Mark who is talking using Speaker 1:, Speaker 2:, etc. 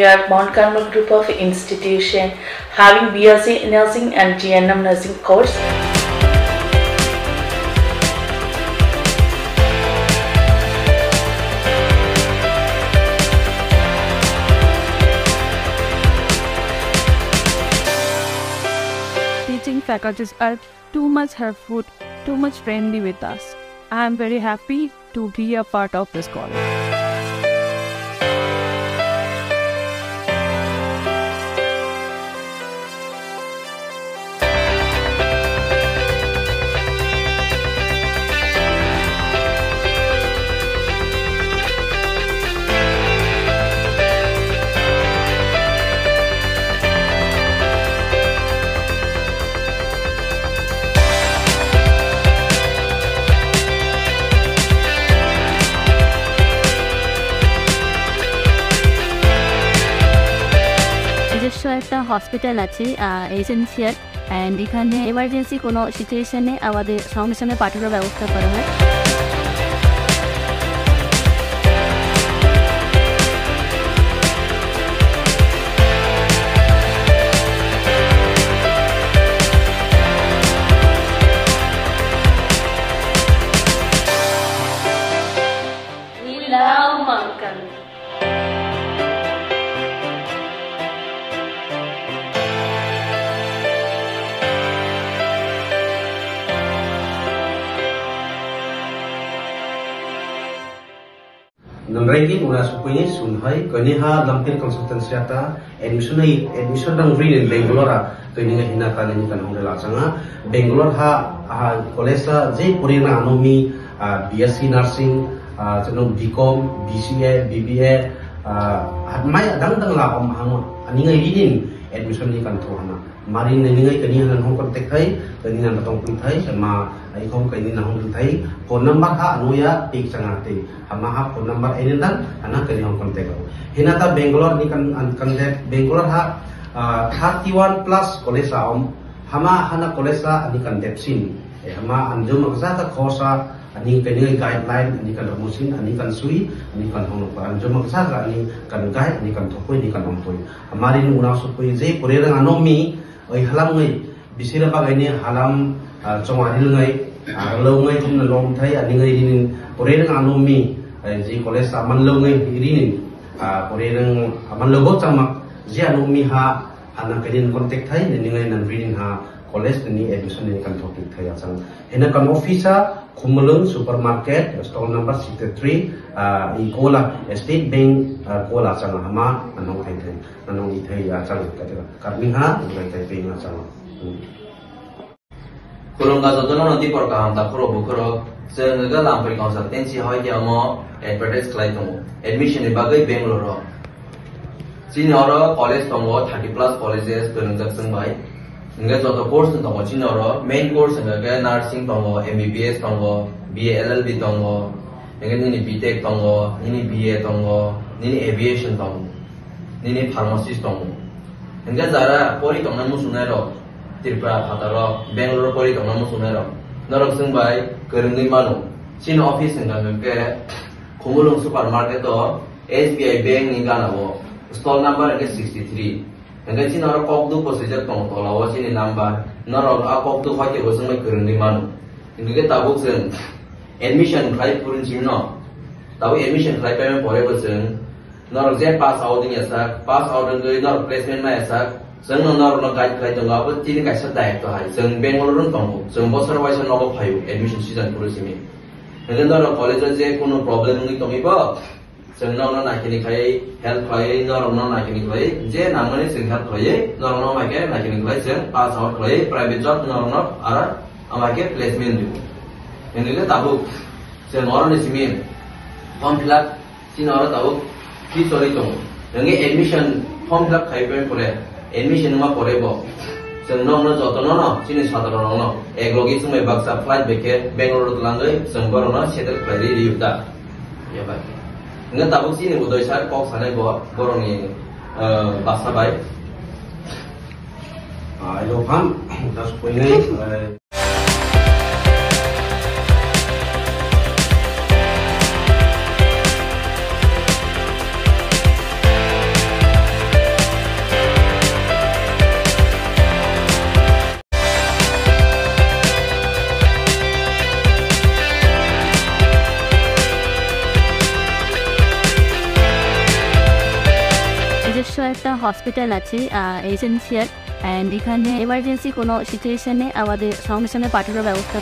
Speaker 1: we are Mount Carmel group of institution having BSc nursing and GNM nursing course.
Speaker 2: teaching faculties are too much helpful, too much friendly with us. I am very happy to be a part of this college.
Speaker 3: নিজস্ব একটা hospital আছে এজেন্সিয়ার and এখানে emergency কোনো সিচুয়েশনে আমাদের সঙ্গে সঙ্গে পাঠানোর ব্যবস্থা করা হয়।
Speaker 4: Nang ranking una supaya sunhai kani ha lampir consultancy ata admission ai admission dang rin in Bangalore to ni hina ta ni kan hore la changa. Bangalore ha ha college sa je purina anomi BSc nursing chano BCom BCA BBA mai dang dang la om hang ani ngai rin admission ni kan thur na mari ne ni ngai ka ni han hong kon tek thai ka ni tong pui thai sama ai khom ka ni na hong thai phone number ha no ya pik changa te hama ha phone number ene dan ana ka ni hong kon tek hina ta bangalore ni kan an kan de bangalore ha 31 plus kolesa om hama hana kolesa ni kan depsin hama anjum magza ta khosa ani kani guideline ani kan musin ani kan sui ani kan hong pa ka ani kan guide ani kan thopoi ani kan hong poi amari ni una supoi je pore rang anomi halam ngai bisira ba na lom thai ani ngai rin pore rang anomi ji college sa man lo ngai je anomi ha ana kadin contact thai ni ngai nan rin ha college ni admission ni kan topic thai achang hena kan office a khumulung supermarket stall number 63 uh, i kola state bank uh, kola chang hama anong thai thai anong i thai achang katira karmi ha ngai thai pe chang
Speaker 5: kurunga zotono no dipor ka ham ta khuro bukhuro seng ga lam pri kong sa tensi hoi ya mo advertise klai tong admission ni bagai bangalore senior college tongo 30 plus colleges gurung jaksung bai nge joto course tongo senior main course nge nursing tongo mbbs tongo ba llb tongo nge ni btech tongo ni ba tongo ni aviation tongo ni pharmacist tongo nge jara pori tongna mu sunai ro tirpura phata ro bangalore pori tongna mu sunai ro norok sung bai manu sin office nge nge kumulung supermarket to sbi bank ni ganabo Stall number nga 63. Nga sin norok kok du procedure tong tola wo sin number. Norok a kok du khate wo sung bai Kerengni Manu. Nga tabuk sen admission khai purin chimno. Tahu admission khai payment pore bo sen. Norok je pass out ni yasak, pass out ngai norok placement ma yasak. जों नर न guide खाइ दङ अब तिनि गाइसा दायित्व हाय जों बेंगलुरु दङ जों बोसोर वाइसा नगो फायु एडमिशन सिजन पुरुसिमि हेले नर कलेज जे कोनो प्रॉब्लम नि तमिब চেন্নৰ নাখিনি খায়ে হেল্প খায়ে নৰণৰ নাখিনি খায়ে যে নামনি চিংহাত খায়ে নৰণৰ মাকে নাখিনি খুৱাই চেন পাঁচ হাৱাত খুৱাই প্ৰাইভেট নৰণক আৰু আমাকে প্লেচমেণ্ট দিব এনেকে তাবুক যে নৰণ নিচিমি ফৰ্ম ফিল আপ সি নৰ তাবুক কি চলি থওঁ যেনে এডমিশ্যন ফৰ্ম ফিল আপ খাই পেলাই কৰে এডমিশ্যন মই কৰিব চেন্নৰ যতন ন চিনি সাধাৰণ এক লগি চুমে বাক্সা ফ্লাইট বেকে বেংগালুৰু তুলান লৈ চেম্বৰ ন চেটেল খুৱাই দিয়ে দিওঁ তাক 也罢了。Dengan tabung sini budaya saya kok sana gua korong ini bahasa
Speaker 4: baik. Ayo pam, kita sepuluh ini. Ngai
Speaker 3: একটা হসপিটাল আছে এজেন্সিয়ার অ্যান্ড এখানে এমার্জেন্সি কোনো সিচুয়েশনে আমাদের সঙ্গে সঙ্গে পাঠানোর ব্যবস্থা